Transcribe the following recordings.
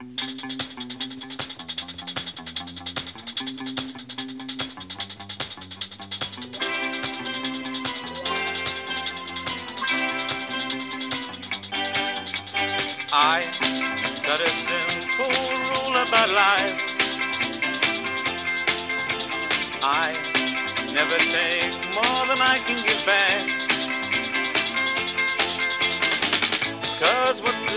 I got a simple rule about life. I never take more than I can give back. Cause what's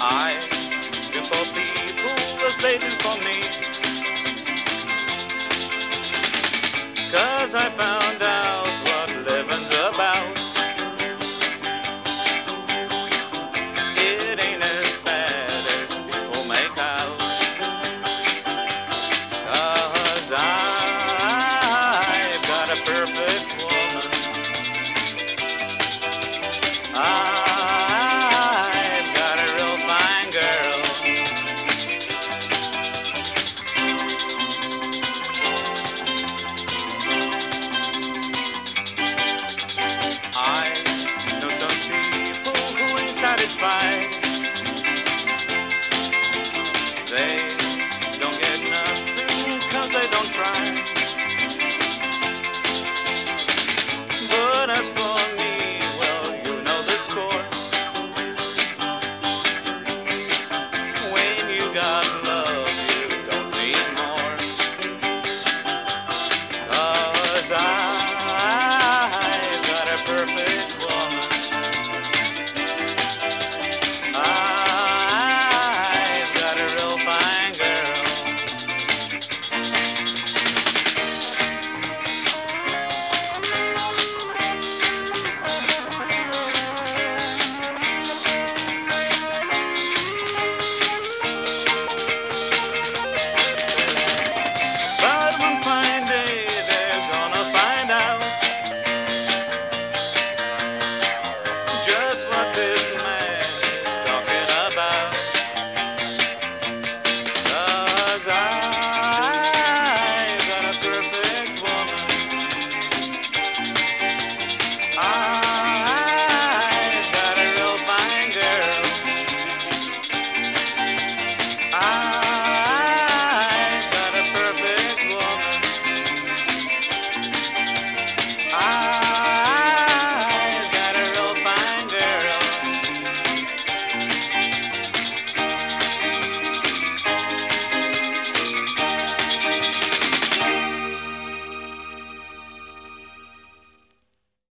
I do for people as they do for me. Cause I found satisfied. They